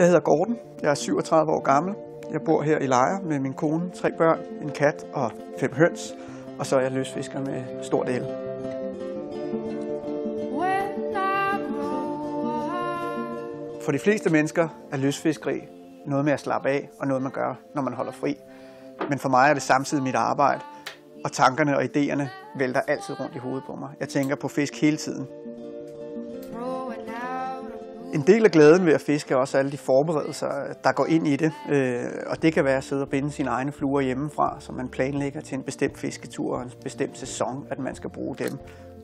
Jeg hedder Gordon. Jeg er 37 år gammel. Jeg bor her i Lejre med min kone, tre børn, en kat og fem høns. Og så er jeg løsfisker med stort el. For de fleste mennesker er løsfiskeri noget med at slappe af og noget man gør, når man holder fri. Men for mig er det samtidig mit arbejde, og tankerne og idéerne vælter altid rundt i hovedet på mig. Jeg tænker på fisk hele tiden. En del af glæden ved at fiske er også alle de forberedelser, der går ind i det. Øh, og det kan være at sidde og binde sine egne fluer hjemmefra, som man planlægger til en bestemt fisketur og en bestemt sæson, at man skal bruge dem.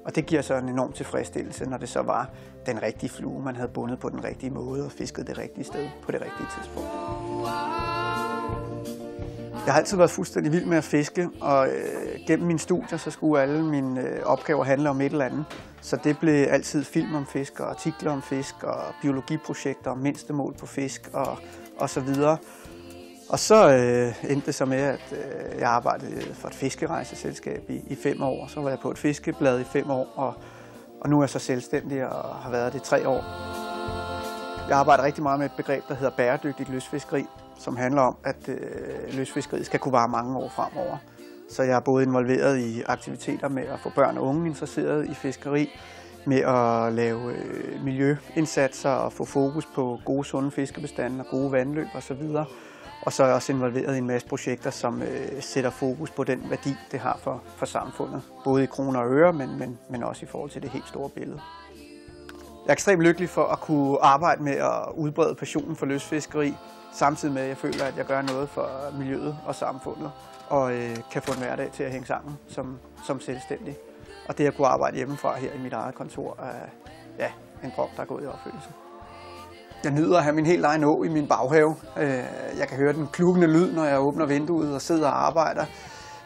Og det giver så en enorm tilfredsstillelse, når det så var den rigtige flue, man havde bundet på den rigtige måde og fisket det rigtige sted på det rigtige tidspunkt. Jeg har altid været fuldstændig vild med at fiske, og øh, gennem mine studier, så skulle alle mine øh, opgaver handle om et eller andet. Så det blev altid film om fisk, og artikler om fisk, og biologiprojekter om mindstemål på fisk, og, og så videre. Og så øh, endte det så med, at øh, jeg arbejdede for et fiskerejseselskab i, i fem år. Så var jeg på et fiskeblad i fem år, og, og nu er jeg så selvstændig og har været det i tre år. Jeg arbejder rigtig meget med et begreb, der hedder bæredygtigt lystfiskeri, som handler om, at øh, løsfiskeriet skal kunne vare mange år fremover. Så jeg er både involveret i aktiviteter med at få børn og unge interesseret i fiskeri, med at lave øh, miljøindsatser og få fokus på gode, sunde fiskebestande og gode vandløb osv. Og så er jeg også involveret i en masse projekter, som øh, sætter fokus på den værdi, det har for, for samfundet. Både i kroner og øre, men, men, men også i forhold til det helt store billede. Jeg er ekstremt lykkelig for at kunne arbejde med at udbrede passionen for løsfiskeri, samtidig med at jeg føler, at jeg gør noget for miljøet og samfundet, og øh, kan få en hverdag til at hænge sammen som, som selvstændig. Og det at kunne arbejde hjemmefra her i mit eget kontor er ja, en drøm, der er gået i opfyldelse. Jeg nyder at have min helt egen å i min baghave. Øh, jeg kan høre den klukkende lyd, når jeg åbner vinduet og sidder og arbejder.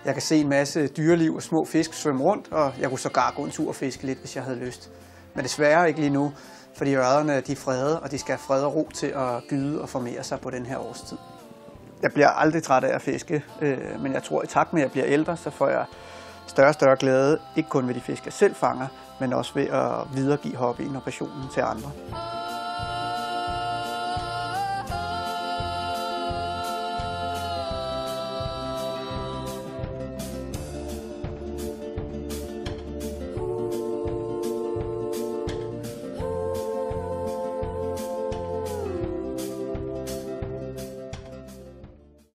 Jeg kan se en masse dyreliv og små fisk svømme rundt, og jeg kunne sågar gå en tur og fiske lidt, hvis jeg havde lyst. Men desværre ikke lige nu, fordi ørrederne de er frede, og de skal have fred og ro til at gyde og formere sig på den her årstid. Jeg bliver aldrig træt af at fiske, øh, men jeg tror, at i takt med, at jeg bliver ældre, så får jeg større og større glæde, ikke kun ved de fisk, jeg selv fanger, men også ved at videregive hobbyen og passionen til andre.